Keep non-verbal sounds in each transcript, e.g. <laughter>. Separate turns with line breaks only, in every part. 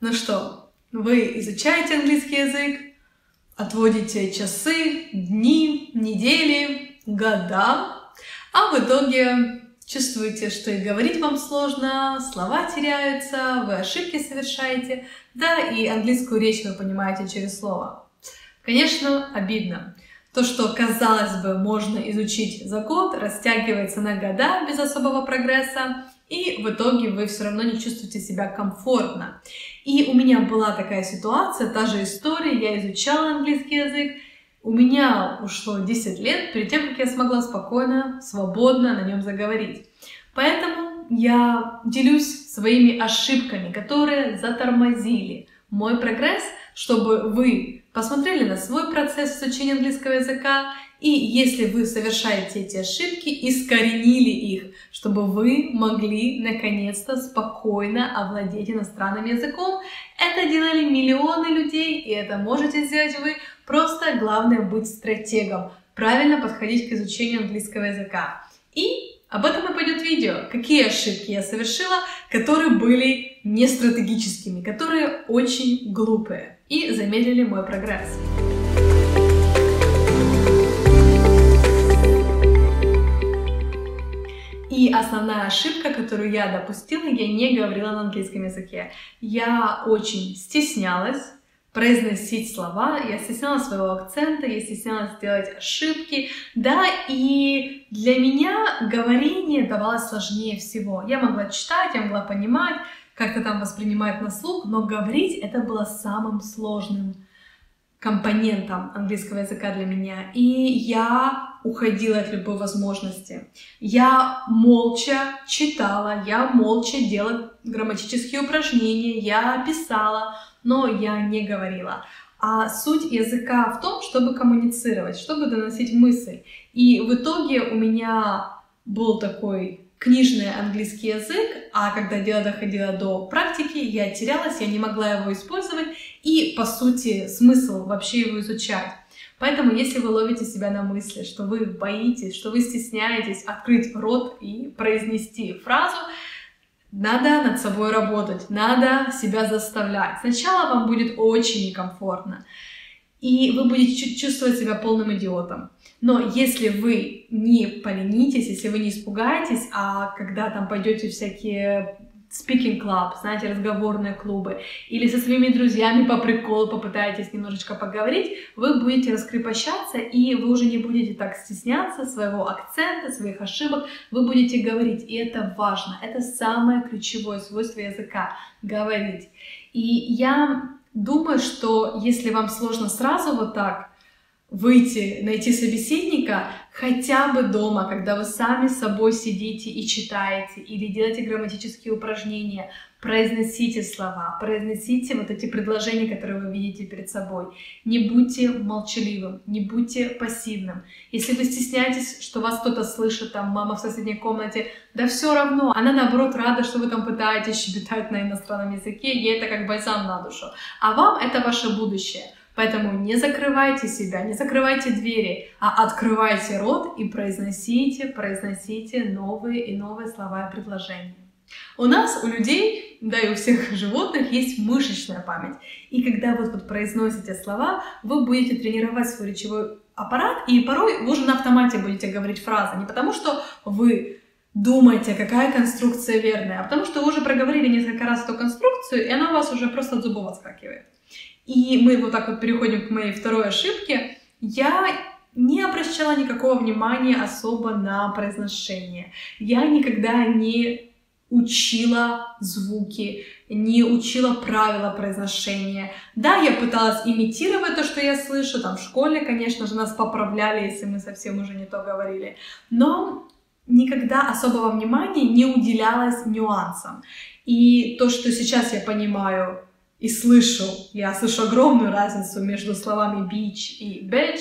Ну что, вы изучаете английский язык, отводите часы, дни, недели, года, а в итоге чувствуете, что и говорить вам сложно, слова теряются, вы ошибки совершаете, да и английскую речь вы понимаете через слово. Конечно, обидно. То, что, казалось бы, можно изучить за год, растягивается на года без особого прогресса, и в итоге вы все равно не чувствуете себя комфортно. И у меня была такая ситуация, та же история, я изучала английский язык, у меня ушло 10 лет перед тем, как я смогла спокойно, свободно на нем заговорить. Поэтому я делюсь своими ошибками, которые затормозили мой прогресс, чтобы вы посмотрели на свой процесс изучения английского языка, и если вы совершаете эти ошибки, искоренили их, чтобы вы могли наконец-то спокойно овладеть иностранным языком. Это делали миллионы людей, и это можете сделать вы. Просто главное быть стратегом, правильно подходить к изучению английского языка. И об этом и пойдет видео. Какие ошибки я совершила, которые были не стратегическими, которые очень глупые и замедлили мой прогресс. Ошибка, которую я допустила, я не говорила на английском языке. Я очень стеснялась произносить слова, я стеснялась своего акцента, я стеснялась делать ошибки, да, и для меня говорение давалось сложнее всего. Я могла читать, я могла понимать, как-то там воспринимать на слух, но говорить это было самым сложным компонентом английского языка для меня. И я уходила от любой возможности. Я молча читала, я молча делала грамматические упражнения, я писала, но я не говорила. А суть языка в том, чтобы коммуницировать, чтобы доносить мысль. И в итоге у меня был такой книжный английский язык, а когда дело доходило до практики, я терялась, я не могла его использовать, и, по сути, смысл вообще его изучать. Поэтому, если вы ловите себя на мысли, что вы боитесь, что вы стесняетесь открыть рот и произнести фразу, надо над собой работать, надо себя заставлять. Сначала вам будет очень некомфортно, и вы будете чувствовать себя полным идиотом. Но если вы не поленитесь, если вы не испугаетесь, а когда там пойдете всякие speaking club, знаете, разговорные клубы, или со своими друзьями по приколу попытаетесь немножечко поговорить, вы будете раскрепощаться, и вы уже не будете так стесняться своего акцента, своих ошибок, вы будете говорить, и это важно, это самое ключевое свойство языка — говорить. И я думаю, что если вам сложно сразу вот так выйти, найти собеседника хотя бы дома, когда вы сами с собой сидите и читаете или делаете грамматические упражнения, произносите слова, произносите вот эти предложения, которые вы видите перед собой. Не будьте молчаливым, не будьте пассивным. Если вы стесняетесь, что вас кто-то слышит, там мама в соседней комнате, да все равно, она наоборот рада, что вы там пытаетесь щебетать на иностранном языке, ей это как бальзам на душу. А вам это ваше будущее. Поэтому не закрывайте себя, не закрывайте двери, а открывайте рот и произносите, произносите новые и новые слова и предложения. У нас, у людей, да и у всех животных есть мышечная память. И когда вы вот произносите слова, вы будете тренировать свой речевой аппарат, и порой вы уже на автомате будете говорить фразы. Не потому, что вы думаете, какая конструкция верная, а потому что вы уже проговорили несколько раз эту конструкцию, и она у вас уже просто от зубов отскакивает. И мы вот так вот переходим к моей второй ошибке. Я не обращала никакого внимания особо на произношение. Я никогда не учила звуки, не учила правила произношения. Да, я пыталась имитировать то, что я слышу, там в школе, конечно же, нас поправляли, если мы совсем уже не то говорили, но никогда особого внимания не уделялось нюансам. И то, что сейчас я понимаю и слышу, я слышу огромную разницу между словами beach и beach.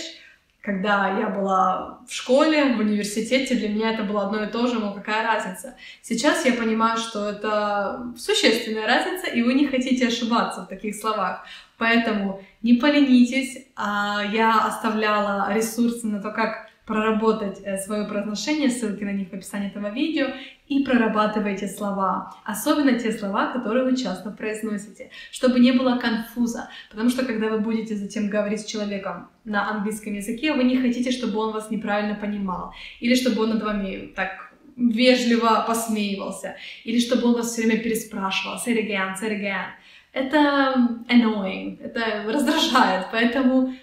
Когда я была в школе, в университете, для меня это было одно и то же, но какая разница? Сейчас я понимаю, что это существенная разница, и вы не хотите ошибаться в таких словах. Поэтому не поленитесь, а я оставляла ресурсы на то, как проработать э, свое произношение, ссылки на них в описании этого видео, и прорабатывайте слова, особенно те слова, которые вы часто произносите, чтобы не было конфуза, потому что когда вы будете затем говорить с человеком на английском языке, вы не хотите, чтобы он вас неправильно понимал, или чтобы он над вами так вежливо посмеивался, или чтобы он вас все время переспрашивал, say it again, say it again. Это annoying, это раздражает, поэтому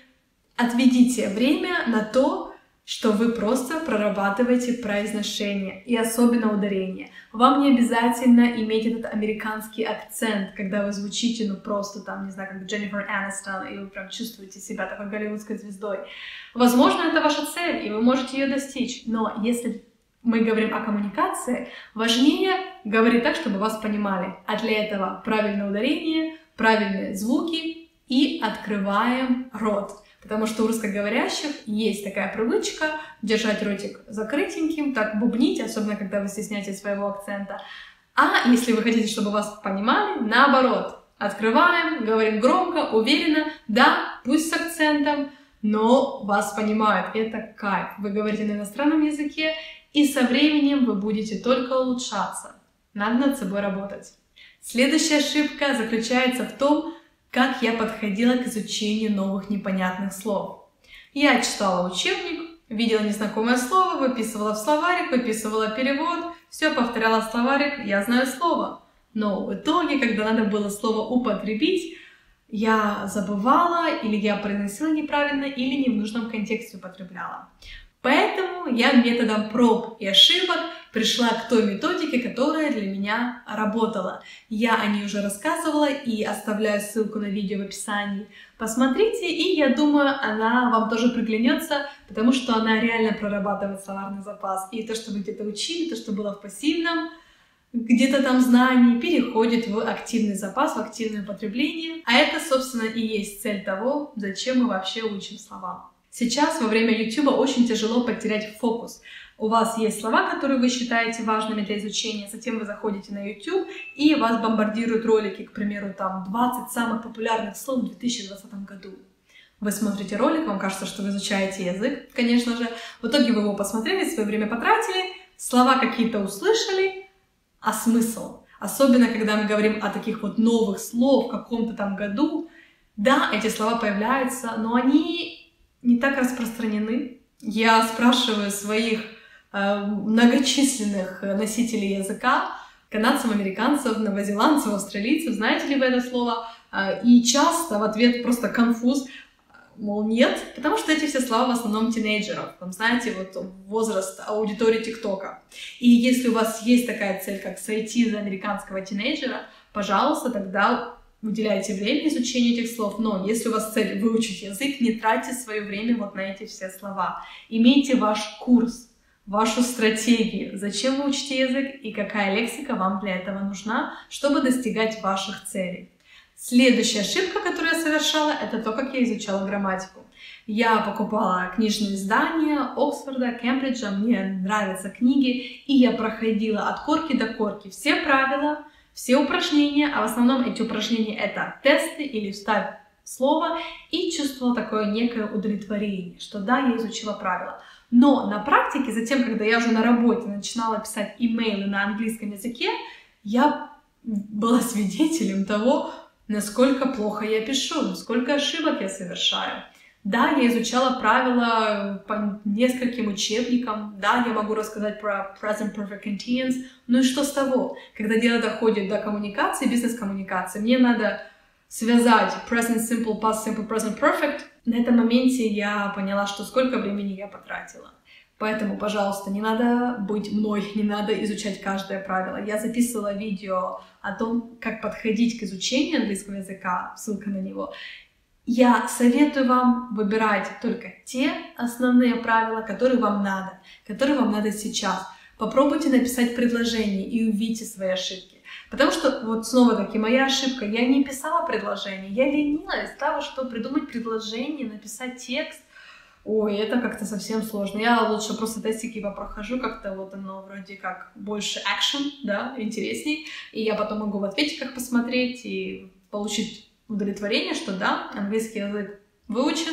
отведите время на то, что вы просто прорабатываете произношение и особенно ударение. Вам не обязательно иметь этот американский акцент, когда вы звучите, ну просто там, не знаю, как Дженнифер Энистон, и вы прям чувствуете себя такой голливудской звездой. Возможно, это ваша цель, и вы можете ее достичь, но если мы говорим о коммуникации, важнее говорить так, чтобы вас понимали. А для этого правильное ударение, правильные звуки и открываем рот. Потому что у русскоговорящих есть такая привычка держать ротик закрытеньким, так бубнить, особенно когда вы стесняетесь своего акцента. А если вы хотите, чтобы вас понимали, наоборот, открываем, говорим громко, уверенно, да, пусть с акцентом, но вас понимают. Это кайф. Вы говорите на иностранном языке, и со временем вы будете только улучшаться. Надо над собой работать. Следующая ошибка заключается в том, как я подходила к изучению новых непонятных слов. Я читала учебник, видела незнакомое слово, выписывала в словарик, выписывала перевод, все повторяла словарик, я знаю слово. Но в итоге, когда надо было слово употребить, я забывала, или я произносила неправильно, или не в нужном контексте употребляла. Поэтому я методом проб и ошибок пришла к той методике, которая для меня работала. Я о ней уже рассказывала и оставляю ссылку на видео в описании. Посмотрите, и я думаю, она вам тоже приглянется, потому что она реально прорабатывает словарный запас. И то, что вы где-то учили, то, что было в пассивном, где-то там знании, переходит в активный запас, в активное потребление. А это, собственно, и есть цель того, зачем мы вообще учим слова. Сейчас во время YouTube очень тяжело потерять фокус. У вас есть слова, которые вы считаете важными для изучения, затем вы заходите на YouTube и вас бомбардируют ролики, к примеру, там 20 самых популярных слов в 2020 году. Вы смотрите ролик, вам кажется, что вы изучаете язык, конечно же. В итоге вы его посмотрели, свое время потратили, слова какие-то услышали, а смысл? Особенно, когда мы говорим о таких вот новых слов в каком-то там году. Да, эти слова появляются, но они не так распространены. Я спрашиваю своих э, многочисленных носителей языка, канадцев, американцев, новозеландцев, австралийцев, знаете ли вы это слово? Э, и часто в ответ просто конфуз, мол, нет, потому что эти все слова в основном тинейджеров, там, знаете, вот возраст аудитории ТикТока. И если у вас есть такая цель, как сойти за американского тинейджера, пожалуйста, тогда уделяйте время изучению этих слов, но если у вас цель выучить язык, не тратьте свое время вот на эти все слова. Имейте ваш курс, вашу стратегию, зачем вы учите язык и какая лексика вам для этого нужна, чтобы достигать ваших целей. Следующая ошибка, которую я совершала, это то, как я изучала грамматику. Я покупала книжные издания Оксфорда, Кембриджа, мне нравятся книги, и я проходила от корки до корки все правила, все упражнения, а в основном эти упражнения это тесты или вставь слово, и чувствовала такое некое удовлетворение, что да, я изучила правила. Но на практике, затем, когда я уже на работе начинала писать имейлы на английском языке, я была свидетелем того, насколько плохо я пишу, насколько ошибок я совершаю. Да, я изучала правила по нескольким учебникам, да, я могу рассказать про present perfect continuous, ну и что с того? Когда дело доходит до коммуникации, бизнес-коммуникации, мне надо связать present simple, past simple, present perfect. На этом моменте я поняла, что сколько времени я потратила. Поэтому, пожалуйста, не надо быть мной, не надо изучать каждое правило. Я записывала видео о том, как подходить к изучению английского языка, ссылка на него. Я советую вам выбирать только те основные правила, которые вам надо, которые вам надо сейчас. Попробуйте написать предложение и увидите свои ошибки. Потому что, вот снова-таки, моя ошибка, я не писала предложение, я ленилась того, что придумать предложение, написать текст. Ой, это как-то совсем сложно. Я лучше просто тестики попрохожу, как-то вот оно вроде как больше экшен, да, интересней. И я потом могу в ответиках посмотреть и получить удовлетворение, что да, английский язык выучен,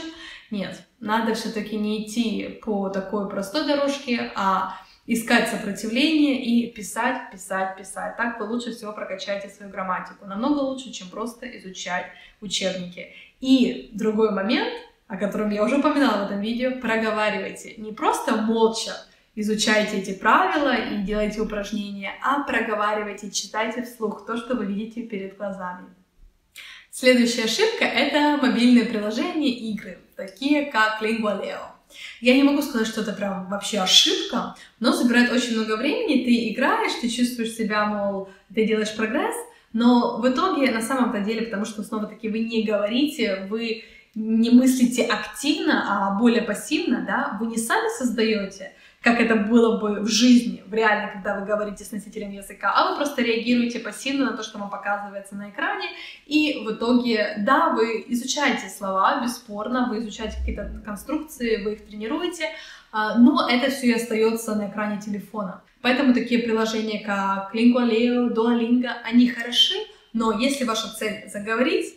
Нет, надо все-таки не идти по такой простой дорожке, а искать сопротивление и писать, писать, писать. Так вы лучше всего прокачаете свою грамматику. Намного лучше, чем просто изучать учебники. И другой момент, о котором я уже упоминала в этом видео, проговаривайте. Не просто молча изучайте эти правила и делайте упражнения, а проговаривайте, читайте вслух то, что вы видите перед глазами. Следующая ошибка — это мобильные приложения игры, такие как Lingualeo. Я не могу сказать, что это прям вообще ошибка, но забирает очень много времени, ты играешь, ты чувствуешь себя, мол, ты делаешь прогресс, но в итоге, на самом-то деле, потому что снова-таки вы не говорите, вы не мыслите активно, а более пассивно, да, вы не сами создаете, как это было бы в жизни, в реально, когда вы говорите с носителем языка, а вы просто реагируете пассивно на то, что вам показывается на экране, и в итоге, да, вы изучаете слова, бесспорно, вы изучаете какие-то конструкции, вы их тренируете, а, но это все и остается на экране телефона. Поэтому такие приложения, как Lingualeo, Duolingo, они хороши, но если ваша цель заговорить,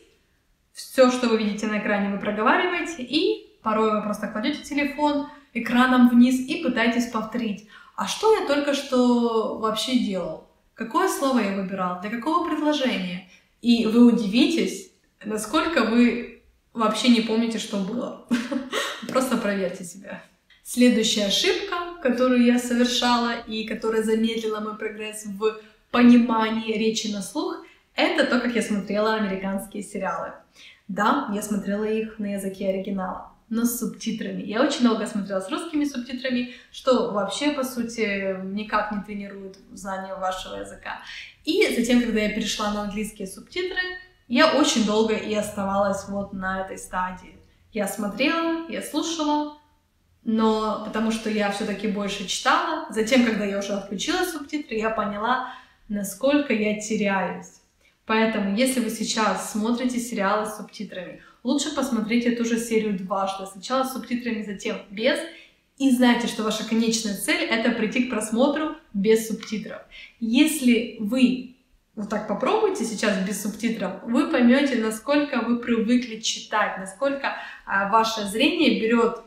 все, что вы видите на экране, вы проговариваете, и порой вы просто кладете телефон, экраном вниз и пытайтесь повторить. А что я только что вообще делал? Какое слово я выбирал? Для какого предложения? И вы удивитесь, насколько вы вообще не помните, что было. <laughs> Просто проверьте себя. Следующая ошибка, которую я совершала и которая замедлила мой прогресс в понимании речи на слух, это то, как я смотрела американские сериалы. Да, я смотрела их на языке оригинала но с субтитрами. Я очень долго смотрела с русскими субтитрами, что вообще, по сути, никак не тренирует знание вашего языка. И затем, когда я перешла на английские субтитры, я очень долго и оставалась вот на этой стадии. Я смотрела, я слушала, но потому что я все-таки больше читала. Затем, когда я уже отключила субтитры, я поняла, насколько я теряюсь. Поэтому, если вы сейчас смотрите сериалы с субтитрами, лучше посмотрите эту же серию дважды. Сначала с субтитрами, затем без. И знайте, что ваша конечная цель — это прийти к просмотру без субтитров. Если вы вот так попробуйте сейчас без субтитров, вы поймете, насколько вы привыкли читать, насколько а, ваше зрение берет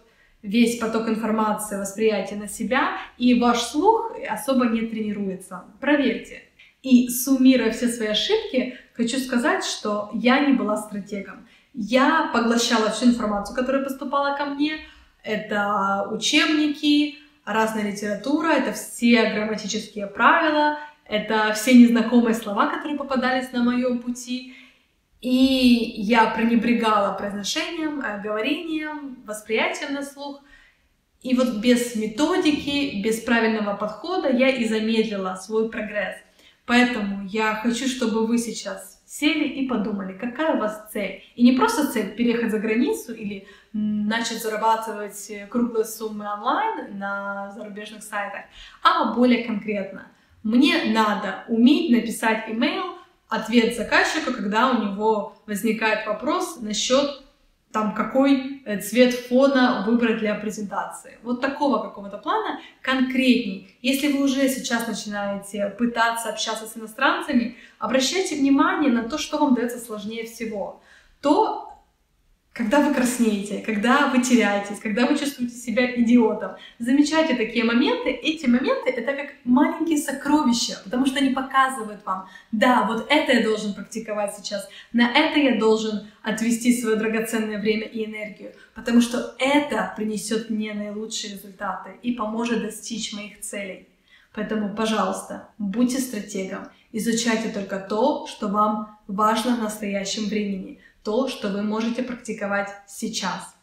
весь поток информации, восприятия на себя, и ваш слух особо не тренируется. Проверьте. И суммируя все свои ошибки, хочу сказать, что я не была стратегом. Я поглощала всю информацию, которая поступала ко мне. Это учебники, разная литература, это все грамматические правила, это все незнакомые слова, которые попадались на моем пути. И я пренебрегала произношением, говорением, восприятием на слух. И вот без методики, без правильного подхода я и замедлила свой прогресс. Поэтому я хочу, чтобы вы сейчас сели и подумали, какая у вас цель. И не просто цель переехать за границу или начать зарабатывать круглые суммы онлайн на зарубежных сайтах, а более конкретно. Мне надо уметь написать имейл, ответ заказчику, когда у него возникает вопрос насчет там какой э, цвет фона выбрать для презентации. Вот такого какого-то плана конкретней. Если вы уже сейчас начинаете пытаться общаться с иностранцами, обращайте внимание на то, что вам дается сложнее всего. То, когда вы краснеете, когда вы теряетесь, когда вы чувствуете себя идиотом. Замечайте такие моменты. Эти моменты — это как маленькие сокровища, потому что они показывают вам, да, вот это я должен практиковать сейчас, на это я должен отвести свое драгоценное время и энергию, потому что это принесет мне наилучшие результаты и поможет достичь моих целей. Поэтому, пожалуйста, будьте стратегом, изучайте только то, что вам важно в настоящем времени — то, что вы можете практиковать сейчас.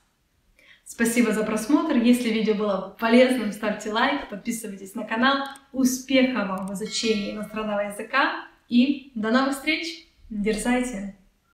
Спасибо за просмотр. Если видео было полезным, ставьте лайк, подписывайтесь на канал. Успехов вам в изучении иностранного языка и до новых встреч! Дерзайте!